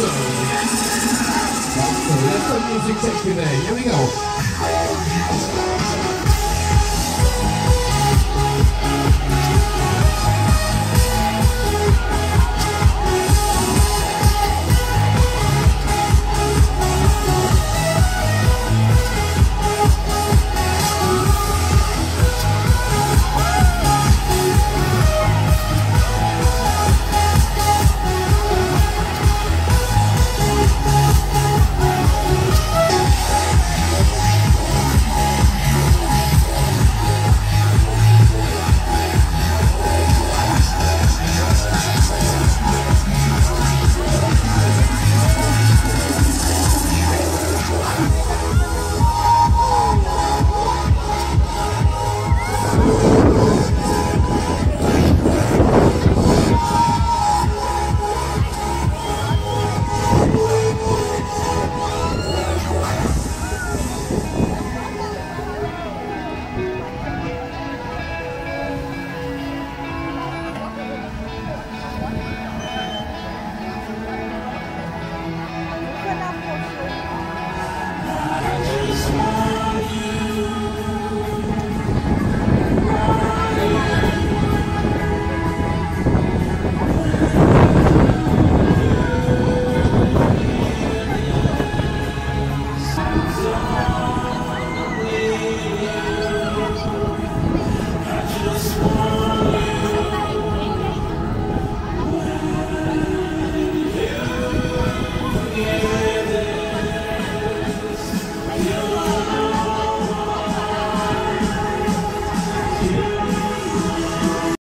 That's the music taking there. Here we go.